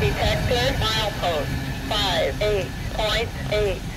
detected milepost 5, 8.8.